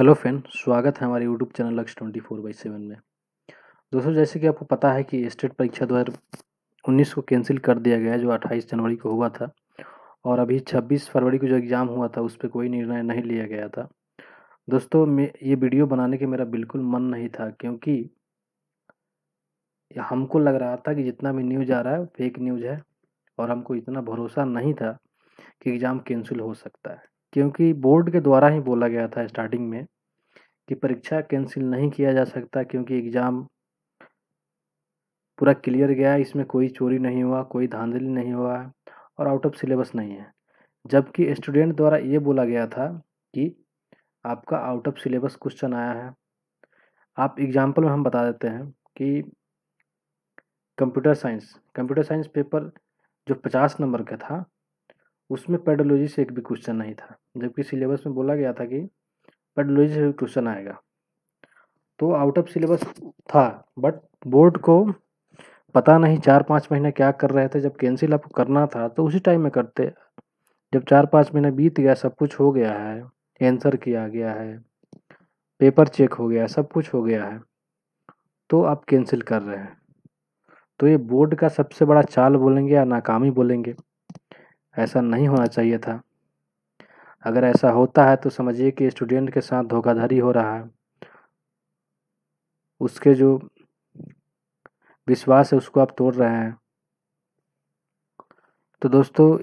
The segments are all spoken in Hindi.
हेलो फ्रेंड, स्वागत है हमारे YouTube channel Lakshya twenty four by seven में। दोस्तों, जैसे कि आपको पता है कि स्टेट परीक्षा दो हज़ार उन्नीस को कैंसिल कर दिया गया जो अट्ठाईस जनवरी को हुआ था, और अभी छब्बीस फरवरी को जो एग्ज़ाम हुआ था, उस पर कोई निर्णय नहीं लिया गया था। दोस्तों, मैं ये वीडियो बनाने के मेरा बिल्कुल मन नहीं था, क्योंकि हमको लग रहा था कि जितना भी न्यूज़ आ रहा है फेक न्यूज़ है, और हमको इतना भरोसा नहीं था कि एग्ज़ाम कैंसिल हो सकता है। क्योंकि बोर्ड के द्वारा ही बोला गया था स्टार्टिंग में कि परीक्षा कैंसिल नहीं किया जा सकता क्योंकि एग्ज़ाम पूरा क्लियर गया, इसमें कोई चोरी नहीं हुआ, कोई धांधली नहीं हुआ और आउट ऑफ़ सिलेबस नहीं है। जबकि स्टूडेंट द्वारा ये बोला गया था कि आपका आउट ऑफ़ सिलेबस क्वेश्चन आया है। आप एग्ज़ाम्पल में हम बता देते हैं कि computer science computer science paper जो पचास नंबर का था उसमें पेडोलॉजी से एक भी क्वेश्चन नहीं था। जबकि सिलेबस में बोला गया था कि पेडोलॉजी से क्वेश्चन आएगा। तो आउट ऑफ़ सिलेबस था बट बोर्ड को पता नहीं चार पाँच महीने क्या कर रहे थे। जब कैंसिल आपको करना था तो उसी टाइम में करते। जब चार पाँच महीने बीत गया, सब कुछ हो गया है। आंसर किया गया है। पेपर चेक हो गया, सब कुछ हो गया है। तो आप कैंसिल कर रहे हैं। तो ये बोर्ड का सबसे बड़ा चाल बोलेंगे या नाकामी बोलेंगे? ऐसा नहीं होना चाहिए था। अगर ऐसा होता है तो समझिए कि स्टूडेंट के साथ धोखाधड़ी हो रहा है। उसके जो विश्वास है उसको आप तोड़ रहे हैं। तो दोस्तों,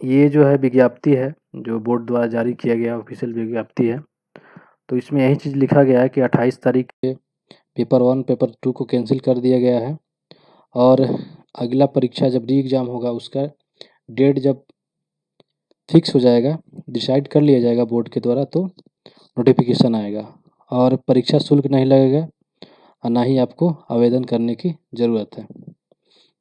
ये जो है विज्ञप्ति है, जो बोर्ड द्वारा जारी किया गया, ऑफिशियल विज्ञप्ति है। तो इसमें यही चीज़ लिखा गया है कि 28 तारीख के पेपर वन, पेपर टू को कैंसिल कर दिया गया है। और अगला परीक्षा जब री एग्ज़ाम होगा, उसका डेट जब फिक्स हो जाएगा, डिसाइड कर लिया जाएगा बोर्ड के द्वारा तो नोटिफिकेशन आएगा। और परीक्षा शुल्क नहीं लगेगा, और ना ही आपको आवेदन करने की ज़रूरत है।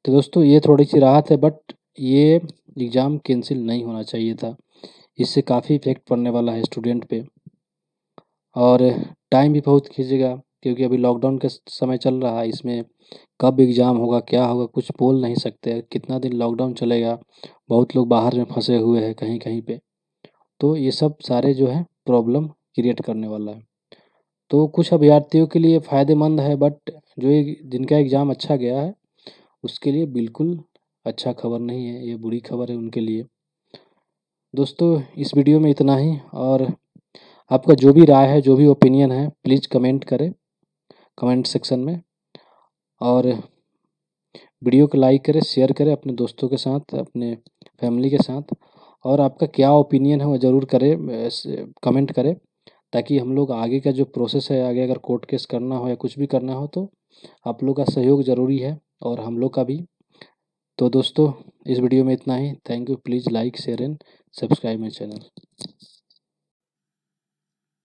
तो दोस्तों, ये थोड़ी सी राहत है बट ये एग्ज़ाम कैंसिल नहीं होना चाहिए था। इससे काफ़ी इफ़ेक्ट पड़ने वाला है स्टूडेंट पे। और टाइम भी बहुत खींचेगा। क्योंकि अभी लॉकडाउन का समय चल रहा है, इसमें कब एग्ज़ाम होगा, क्या होगा, कुछ बोल नहीं सकते। कितना दिन लॉकडाउन चलेगा, बहुत लोग बाहर में फंसे हुए हैं कहीं कहीं पे। तो ये सब सारे जो है प्रॉब्लम क्रिएट करने वाला है। तो कुछ अभ्यर्थियों के लिए फ़ायदेमंद है बट जो जिनका एग्ज़ाम अच्छा गया है, उसके लिए बिल्कुल अच्छा खबर नहीं है, ये बुरी खबर है उनके लिए। दोस्तों, इस वीडियो में इतना ही, और आपका जो भी राय है, जो भी ओपिनियन है प्लीज़ कमेंट करें। कमेंट सेक्शन में। और वीडियो को लाइक करें शेयर करें अपने दोस्तों के साथ, अपने फैमिली के साथ। और आपका क्या ओपिनियन है वो ज़रूर करें कमेंट करें, ताकि हम लोग आगे का जो प्रोसेस है, आगे अगर कोर्ट केस करना हो या कुछ भी करना हो तो आप लोग का सहयोग ज़रूरी है और हम लोग का भी। तो दोस्तों, इस वीडियो में इतना ही। Thank you please like share and subscribe my channel